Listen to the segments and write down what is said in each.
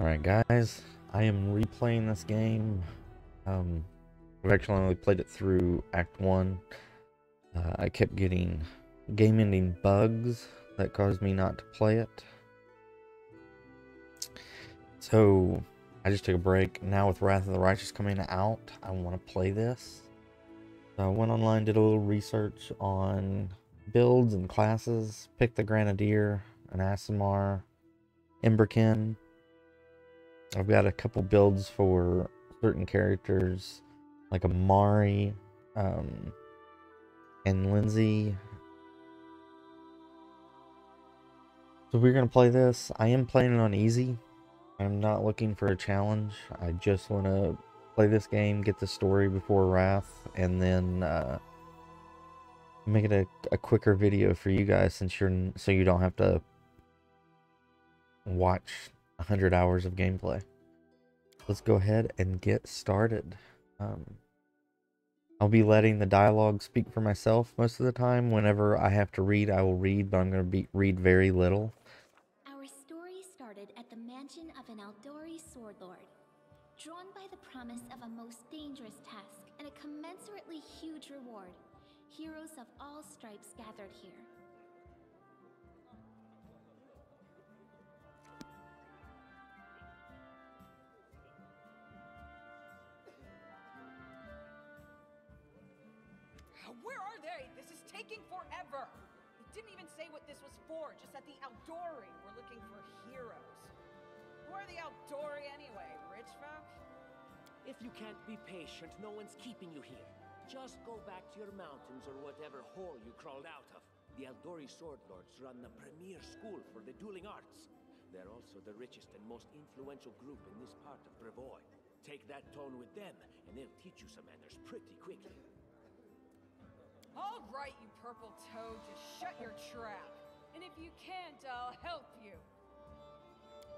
Alright guys, I am replaying this game. Um, I've actually only played it through Act 1. Uh, I kept getting game-ending bugs that caused me not to play it. So, I just took a break. Now with Wrath of the Righteous coming out, I want to play this. So I went online, did a little research on builds and classes, picked the Grenadier, an Aasimar, Emberkin, I've got a couple builds for certain characters, like Amiri, um, and Linzi. So we're gonna play this. I am playing it on easy. I'm not looking for a challenge. I just want to play this game, get the story before Wrath, and then uh, make it a, a quicker video for you guys since you're so you don't have to watch 100 hours of gameplay. Let's go ahead and get started. Um, I'll be letting the dialogue speak for myself most of the time. Whenever I have to read, I will read, but I'm going to be read very little. Our story started at the mansion of an Aldori sword lord. Drawn by the promise of a most dangerous task and a commensurately huge reward, heroes of all stripes gathered here. Taking forever. It didn't even say what this was for, just at the Aldori. We're looking for heroes. Who are the Aldori anyway? Rich folk? If you can't be patient, no one's keeping you here. Just go back to your mountains or whatever hole you crawled out of. The Aldori Sword Lords run the premier school for the dueling arts. They're also the richest and most influential group in this part of Brevoy. Take that tone with them, and they'll teach you some manners pretty quickly. All right, you purple toad, just shut your trap. And if you can't, I'll help you.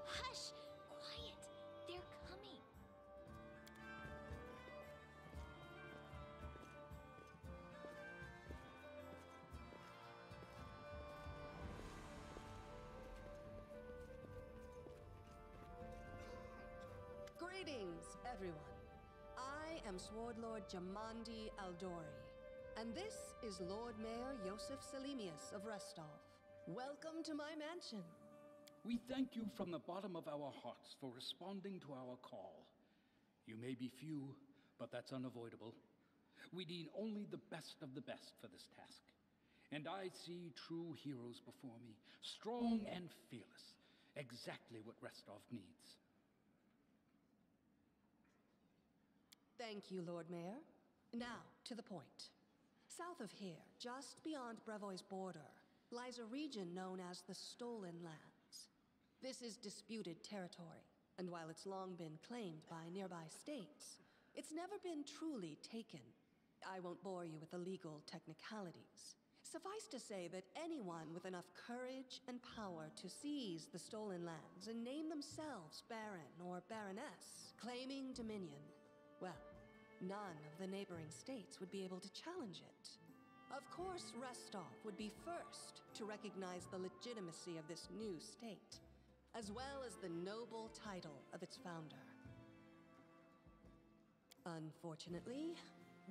Hush! Quiet! They're coming. Greetings, everyone. I am Sword Lord Jamandi Aldori, and this is Lord Mayor Yosef Sellemius of Restov. Welcome to my mansion. We thank you from the bottom of our hearts for responding to our call. You may be few, but that's unavoidable. We need only the best of the best for this task. And I see true heroes before me, strong and fearless, exactly what Restov needs. Thank you, Lord Mayor. Now, to the point. South of here, just beyond Brevoy's border, lies a region known as the Stolen Lands. This is disputed territory, and while it's long been claimed by nearby states, it's never been truly taken. I won't bore you with the legal technicalities. Suffice to say that anyone with enough courage and power to seize the stolen lands and name themselves Baron or Baroness, claiming dominion, well, none of the neighboring states would be able to challenge it. Of course, Restov would be first to recognize the legitimacy of this new state, as well as the noble title of its founder. Unfortunately,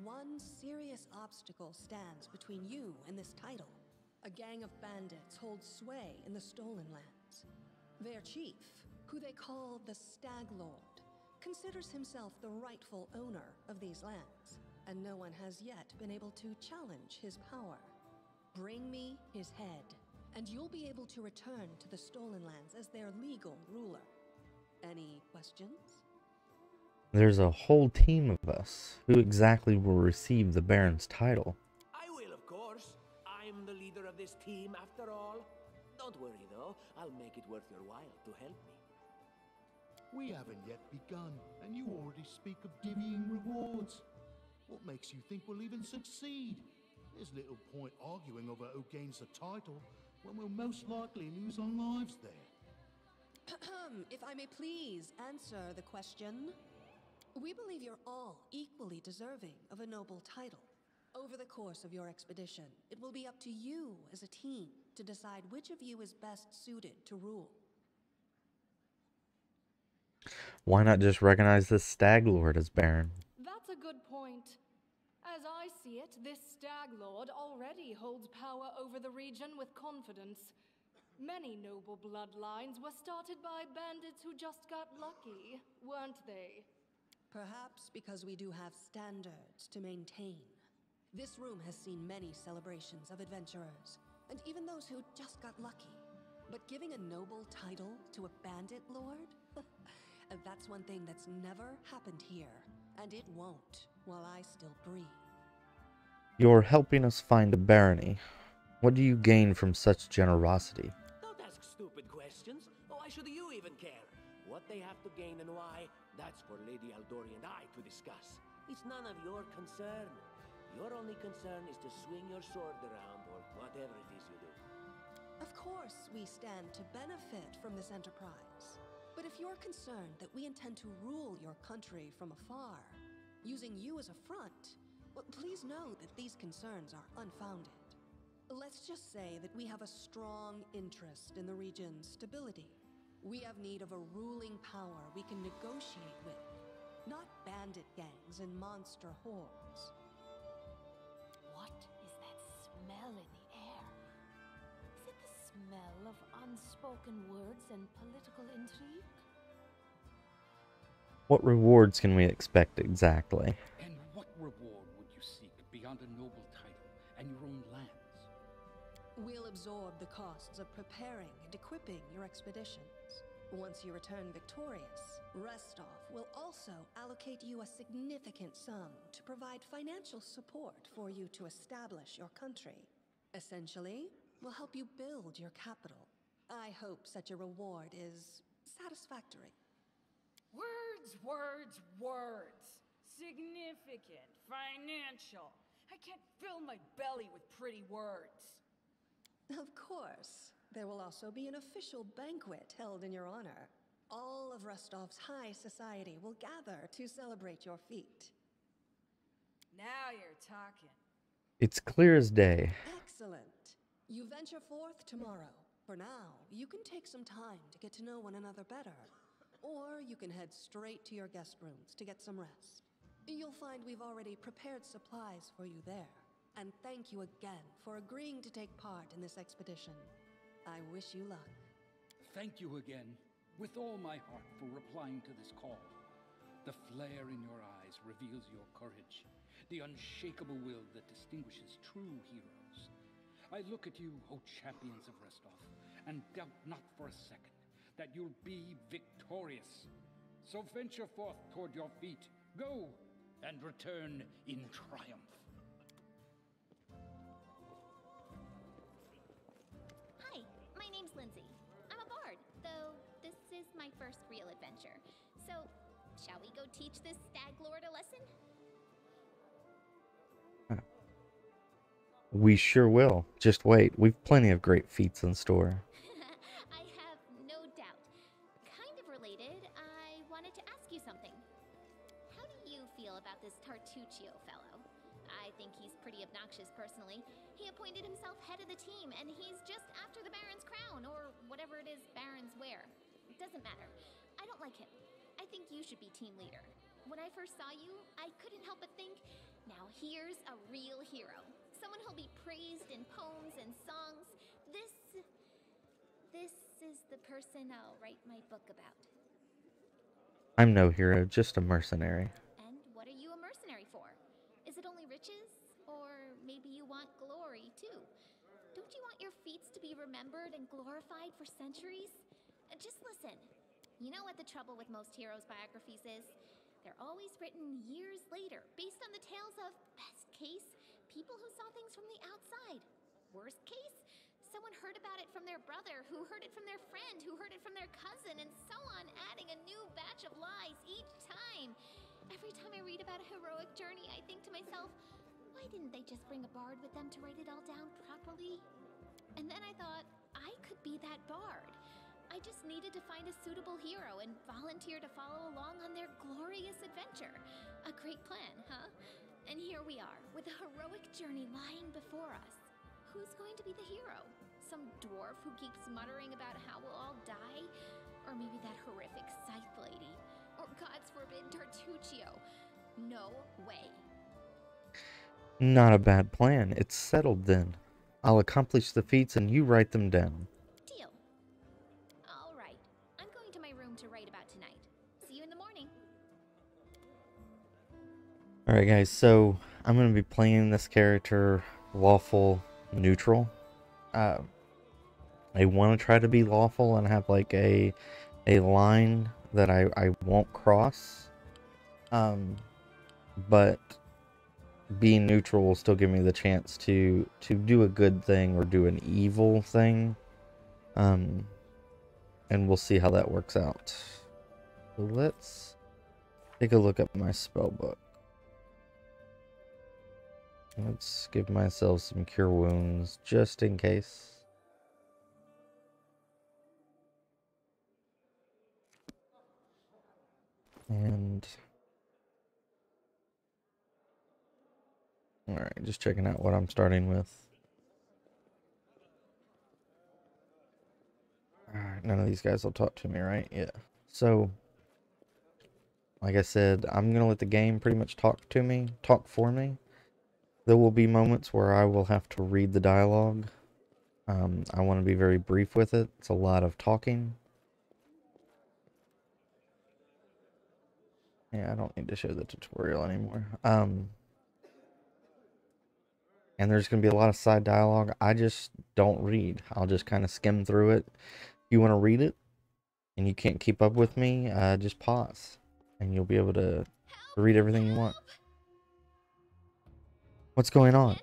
one serious obstacle stands between you and this title. A gang of bandits holds sway in the Stolen Lands. Their chief, who they call the Stag Lord, considers himself the rightful owner of these lands, and no one has yet been able to challenge his power. Bring me his head, and you'll be able to return to the Stolen Lands as their legal ruler. Any questions? There's a whole team of us. Who exactly will receive the Baron's title? I will, of course. I'm the leader of this team, after all. Don't worry, though. I'll make it worth your while to help me. We haven't yet begun, and you already speak of divvying rewards. What makes you think we'll even succeed? There's little point arguing over who gains the title when we'll most likely lose our lives there. if I may please answer the question. We believe you're all equally deserving of a noble title. Over the course of your expedition, it will be up to you as a team to decide which of you is best suited to rule. Why not just recognize this stag lord as Baron? That's a good point. As I see it, this Stag Lord already holds power over the region with confidence. Many noble bloodlines were started by bandits who just got lucky, weren't they? Perhaps because we do have standards to maintain. This room has seen many celebrations of adventurers, and even those who just got lucky. But giving a noble title to a bandit lord? That's one thing that's never happened here, and it won't while I still breathe. You're helping us find a barony. What do you gain from such generosity? Don't ask stupid questions. Why should you even care? What they have to gain and why, that's for Lady Aldori and I to discuss. It's none of your concern. Your only concern is to swing your sword around or whatever it is you do. Of course, we stand to benefit from this enterprise. But if you're concerned that we intend to rule your country from afar, using you as a front, well, please know that these concerns are unfounded. Let's just say that we have a strong interest in the region's stability. We have need of a ruling power we can negotiate with, not bandit gangs and monster hordes. Smell of unspoken words and political intrigue? What rewards can we expect exactly? And what reward would you seek beyond a noble title and your own lands? We'll absorb the costs of preparing and equipping your expeditions. Once you return victorious, Restov will also allocate you a significant sum to provide financial support for you to establish your country. Essentially, we'll help you build your capital. I hope such a reward is satisfactory. Words, words, words. Significant, financial. I can't fill my belly with pretty words. Of course. There will also be an official banquet held in your honor. All of Restov's high society will gather to celebrate your feat. Now you're talking. It's clear as day. Excellent. You venture forth tomorrow. For now, you can take some time to get to know one another better. Or you can head straight to your guest rooms to get some rest. You'll find we've already prepared supplies for you there. And thank you again for agreeing to take part in this expedition. I wish you luck. Thank you again, with all my heart, for replying to this call. The flare in your eyes reveals your courage, the unshakable will that distinguishes true heroes. I look at you, O champions of Restov, and doubt not for a second that you'll be victorious. So venture forth toward your feet, go, and return in triumph. Hi, my name's Linzi. I'm a bard, though this is my first real adventure. So, shall we go teach this stag lord a lesson? We sure will. Just wait, we've plenty of great feats in store. Hero, just a mercenary. And what are you a mercenary for? Is it only riches? Or maybe you want glory too? Don't you want your feats to be remembered and glorified for centuries? Uh, Just listen. You know what the trouble with most heroes' biographies is? They're always written years later, based on the tales of, best case, people who saw things from the outside. Worst case, someone heard about it from their brother, who heard it from their friend, who heard it from their cousin, and so on, adding a new batch of lies each time. Every time I read about a heroic journey, I think to myself, why didn't they just bring a bard with them to write it all down properly? And then I thought, I could be that bard. I just needed to find a suitable hero and volunteer to follow along on their glorious adventure. A great plan, huh? And here we are, with a heroic journey lying before us. Who's going to be the hero? Some dwarf who keeps muttering about how we'll all die? Or maybe that horrific scythe lady Or gods forbid Tartuccio. No way. Not a bad plan. It's settled then. I'll accomplish the feats and you write them down. Deal. All right. I'm going to my room to write about tonight. See you in the morning. Alright guys, so I'm going to be playing this character lawful neutral. Uh, I want to try to be lawful and have like a a line that I, I won't cross. Um, but being neutral will still give me the chance to to do a good thing or do an evil thing. Um, and we'll see how that works out. So let's take a look at my spell book. Let's give myself some cure wounds just in case. And all right, just checking out what I'm starting with. All right, none of these guys will talk to me, right? Yeah. So, like I said, I'm gonna let the game pretty much talk to me, talk for me. There will be moments where I will have to read the dialogue. Um, I want to be very brief with it. It's a lot of talking. Yeah, I don't need to show the tutorial anymore. Um, and there's going to be a lot of side dialogue. I just don't read. I'll just kind of skim through it. If you want to read it and you can't keep up with me, uh, just pause. And you'll be able to read everything you want. What's going on?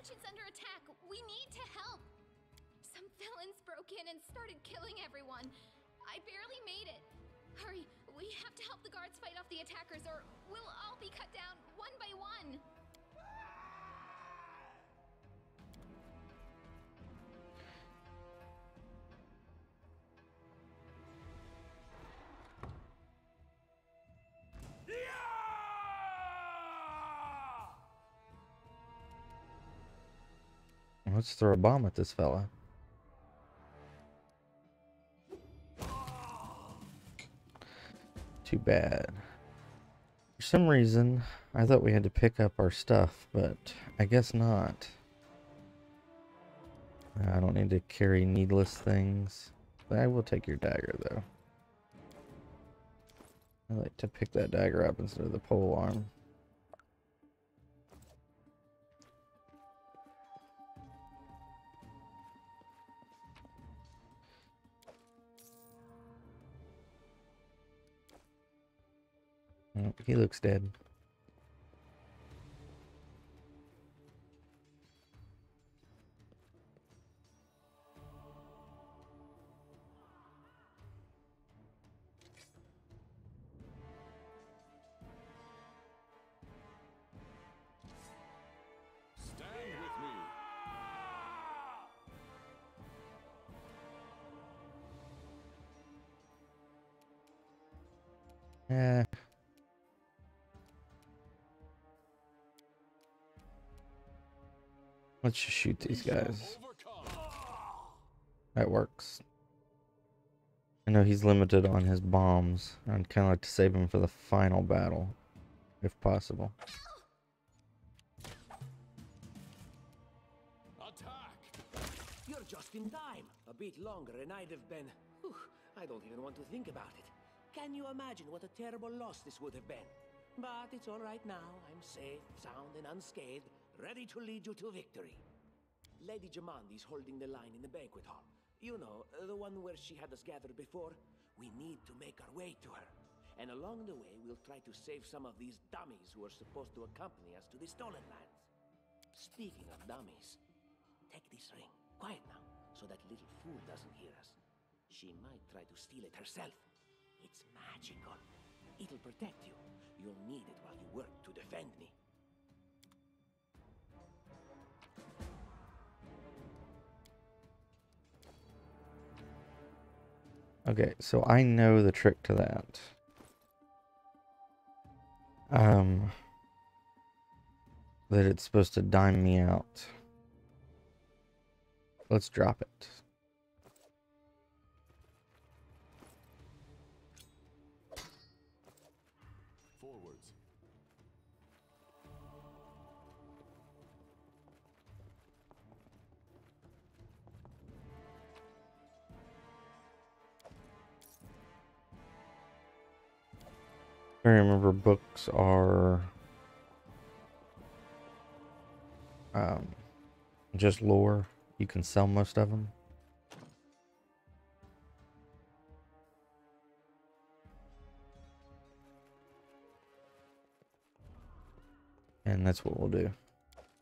Let's throw a bomb at this fella. Too bad. For some reason, I thought we had to pick up our stuff, but I guess not. I don't need to carry needless things. But I will take your dagger, though. I like to pick that dagger up instead of the pole arm. Oh, he looks dead. Stand Let's just shoot these guys. That works. I know he's limited on his bombs. I'd kind of like to save him for the final battle, if possible. Attack! You're just in time. A bit longer and I'd have been... Whew, I don't even want to think about it. Can you imagine what a terrible loss this would have been? But it's all right now. I'm safe, sound, and unscathed, ready to lead you to victory. Lady Jamandi's holding the line in the banquet hall. You know, the one where she had us gathered before. We need to make our way to her. And along the way, we'll try to save some of these dummies who are supposed to accompany us to the Stolen Lands. Speaking of dummies, take this ring. Quiet now, so that little fool doesn't hear us. She might try to steal it herself. It's magical. It'll protect you. You'll need it while you work to defend me. Okay, so I know the trick to that. Um, that it's supposed to dime me out. Let's drop it. I remember books are um, just lore. You can sell most of them. And that's what we'll do.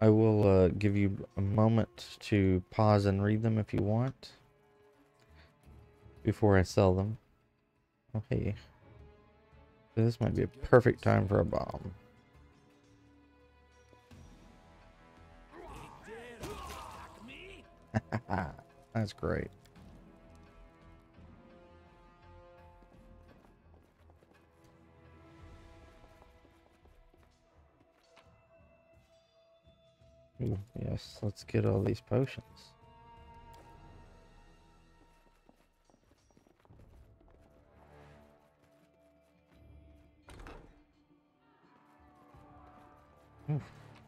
I will uh, give you a moment to pause and read them if you want before I sell them. Oh, hey. This might be a perfect time for a bomb. That's great. Ooh, yes, let's get all these potions.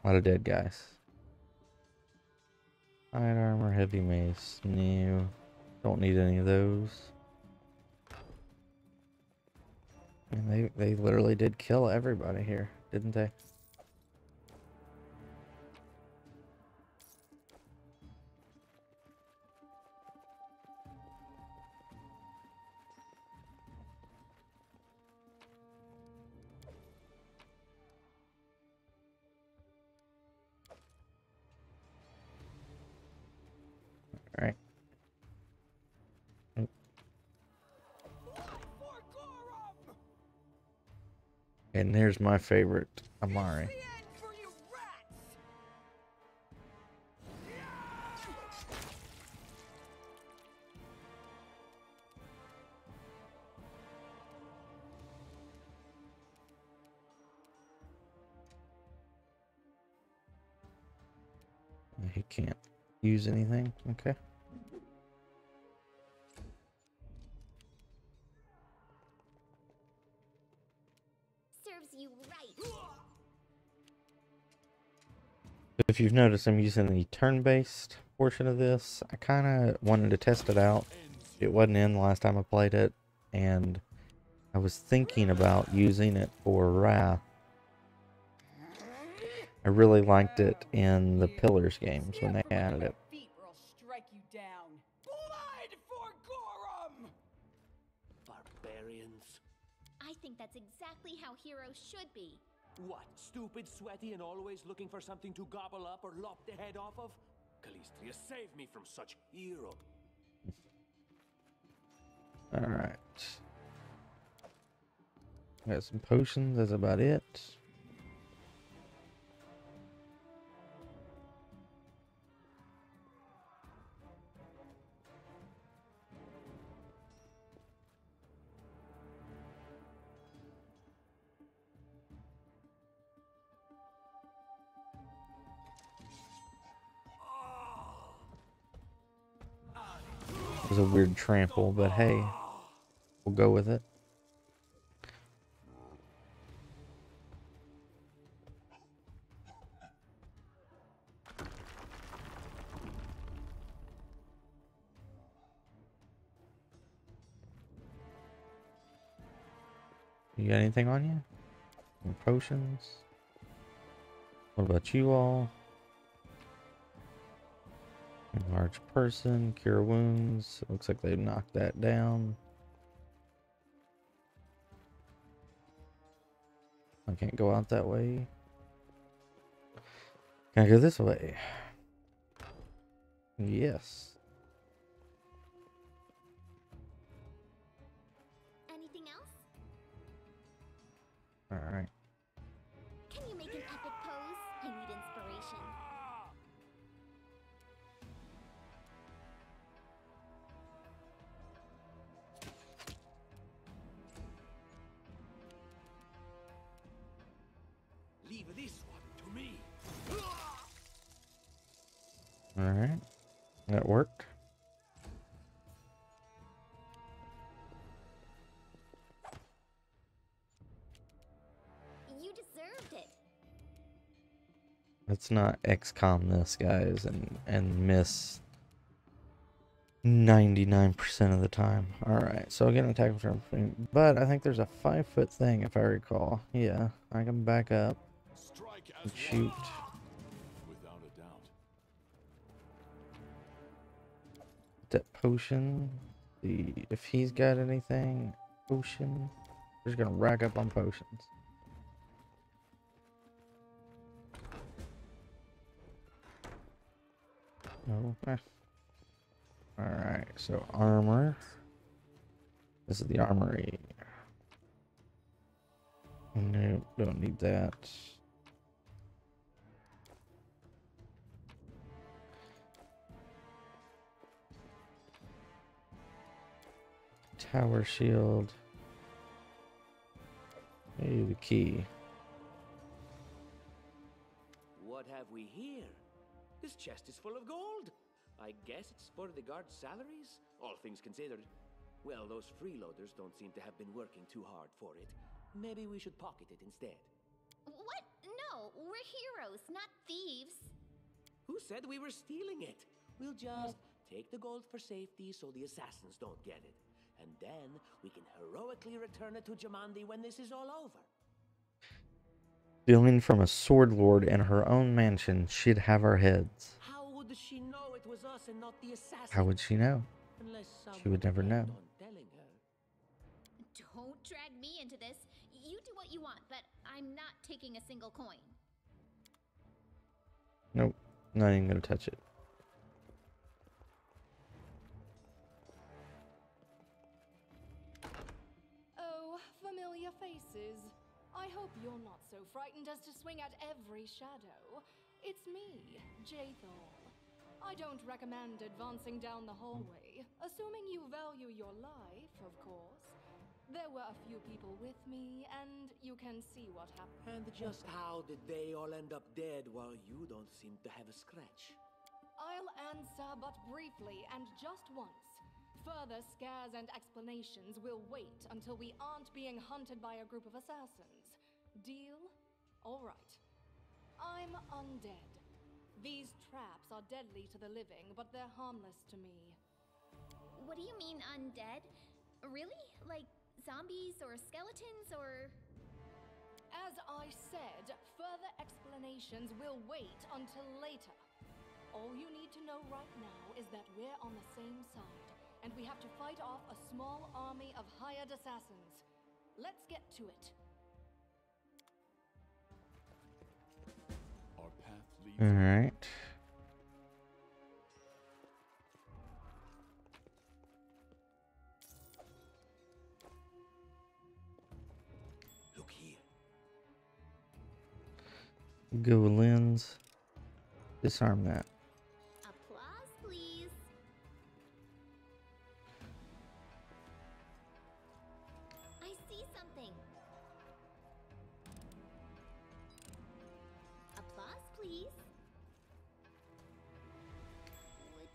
A lot of dead guys. Light armor, heavy mace, new. Don't need any of those. And they they literally did kill everybody here, didn't they? Alright. And there's my favorite, Amiri. He can't use anything. Okay. You've noticed, I'm using the turn-based portion of this. I kind of wanted to test it out. It wasn't in the last time I played it, and I was thinking about using it for Wrath. I really liked it in the Pillars games when they added it. Feet or I'll strike you down. Blood for Gorum! Barbarians. I think that's exactly how heroes should be. What, stupid, sweaty, and always looking for something to gobble up or lop the head off of? Calistria, save me from such hero. Alright. Got some potions, that's about it. It trample, but hey, we'll go with it. You got anything on you? Potions? What about you all? Large person, cure wounds. Looks like they knocked that down. I can't go out that way. Can I go this way? Yes. Anything else? Alright. Can Alright. That worked. You deserved it. Let's not XCOM this, guys, and, and miss 99% of the time. Alright, so again, attack from everything. But I think there's a five foot thing, if I recall. Yeah, I can back up and as shoot. Potion. The if he's got anything, potion. We're just gonna rack up on potions. Eh. Alright, so armor. This is the armory. Nope, don't need that. Tower shield. Maybe the key. What have we here? This chest is full of gold. I guess it's for the guards' salaries, all things considered. Well, those freeloaders don't seem to have been working too hard for it. Maybe we should pocket it instead. What? No, we're heroes, not thieves. Who said we were stealing it? We'll just take the gold for safety so the assassins don't get it. And then we can heroically return it to Jamandi when this is all over. Stealing from a sword lord in her own mansion, she'd have our heads. How would she know it was us and not the assassins? How would she know? Unless She would never know. kept on telling her. Don't drag me into this. You do what you want, but I'm not taking a single coin. Nope, not even gonna touch it. Familiar faces. I hope you're not so frightened as to swing at every shadow. It's me, Jaethal. I don't recommend advancing down the hallway, assuming you value your life, of course. There were a few people with me, and you can see what happened. And just how did they all end up dead while you don't seem to have a scratch? I'll answer but briefly and just once. Further scares and explanations will wait until we aren't being hunted by a group of assassins. Deal? Alright. I'm undead. These traps are deadly to the living, but they're harmless to me. What do you mean undead? Really? Like zombies or skeletons or. As I said, further explanations will wait until later. All you need to know right now is that we're on the same side, and we have to fight off a small army of hired assassins. Let's get to it. Our path leads Alright. Look here. Go lens. Disarm that.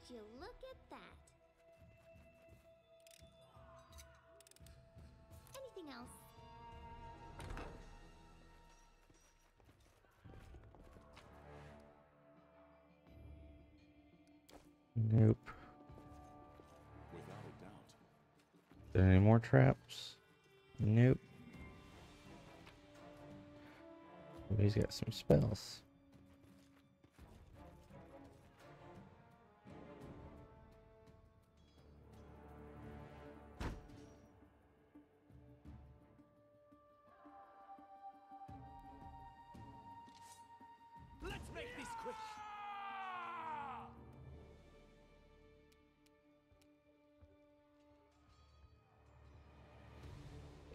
Would you look at that? Anything else? Nope. without a doubt. There any more traps? Nope. Maybe he's got some spells.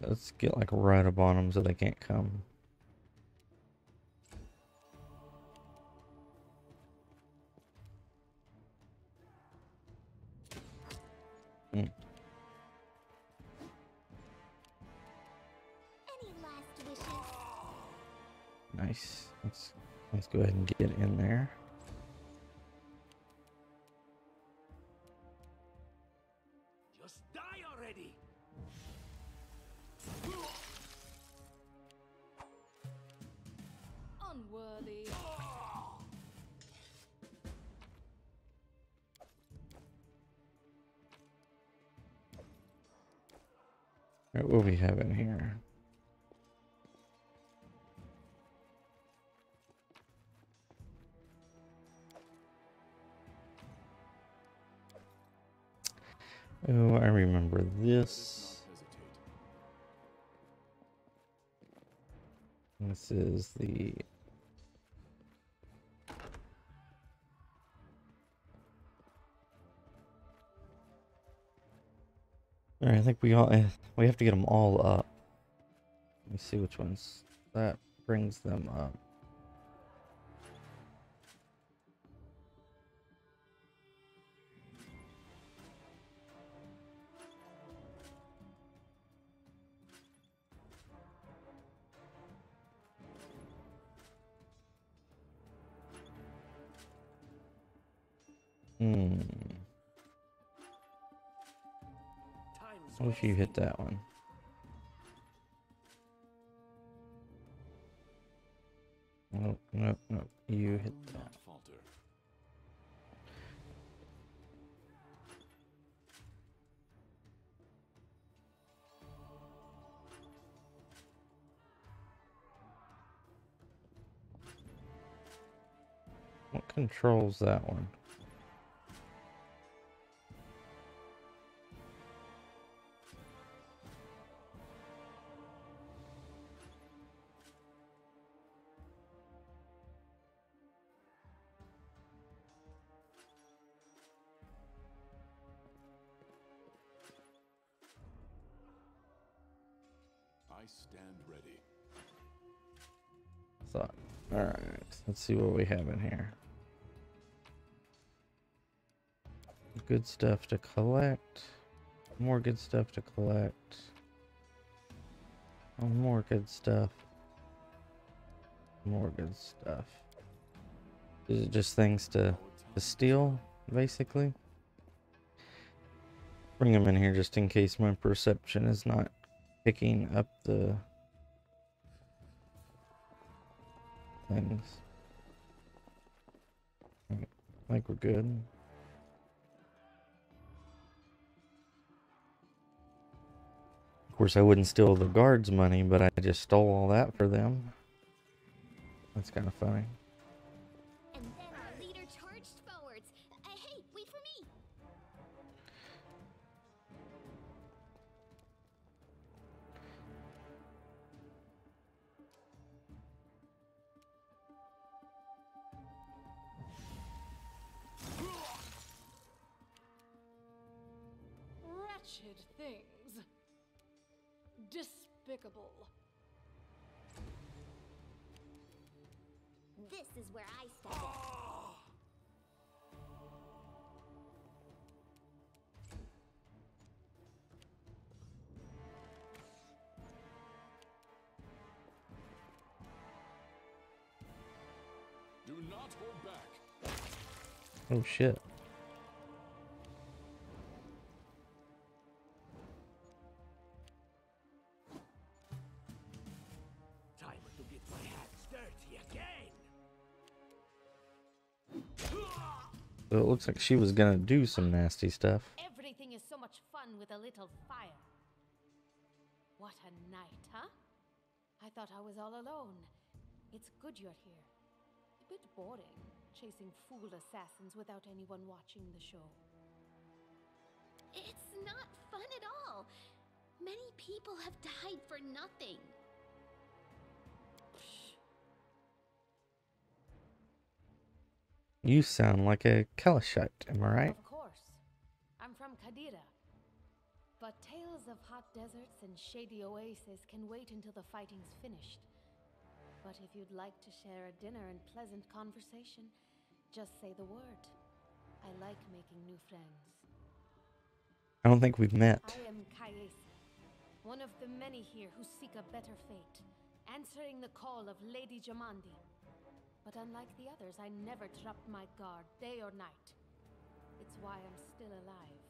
Let's get like right up on them so they can't come. Mm, wishes? nice. Let's let's go ahead and get in there. What will we have in here? Oh, I remember this. This is the All right, I think we all eh, we have to get them all up. Let me see which ones that brings them up. Hmm. What if you hit that one? Nope, nope, nope. You hit that. Falter. What controls that one? See what we have in here. Good stuff to collect. More good stuff to collect. Oh, more good stuff. More good stuff. Is it just things to, to steal, basically? Bring them in here just in case my perception is not picking up the things. I think we're good. Of course, I wouldn't steal the guards' money, but I just stole all that for them. That's kind of funny. Wretched things. Despicable. This is where I step in. Do not hold back. Oh shit. Looks like she was gonna do some nasty stuff. Everything is so much fun with a little fire. What a night, huh? I thought I was all alone. It's good you're here. A bit boring, chasing fool assassins without anyone watching the show. It's not fun at all. Many people have died for nothing. You sound like a Keleshite, am I right? Of course. I'm from Qadira. But tales of hot deserts and shady oases can wait until the fighting's finished. But if you'd like to share a dinner and pleasant conversation, just say the word. I like making new friends. I don't think we've met. I am Kayesi, one of the many here who seek a better fate, answering the call of Lady Jamandi. But unlike the others, I never dropped my guard, day or night. It's why I'm still alive.